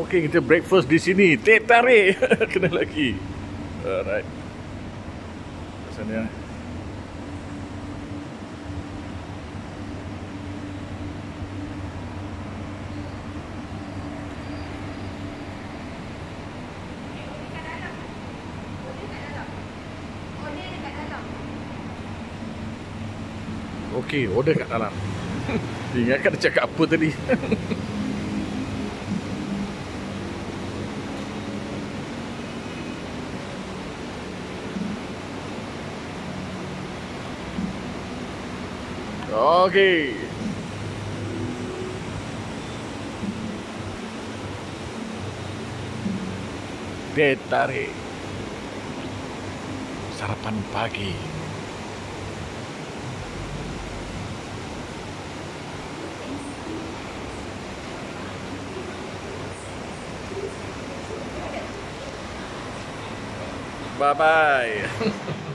Okey, kita breakfast di sini. Teh tarik. Kena lagi. Alright. Sana. Okey, order kat dalam. Ingatkan dia cakap apa tadi. Oke. Detare. Sarapan pagi. Bye-bye.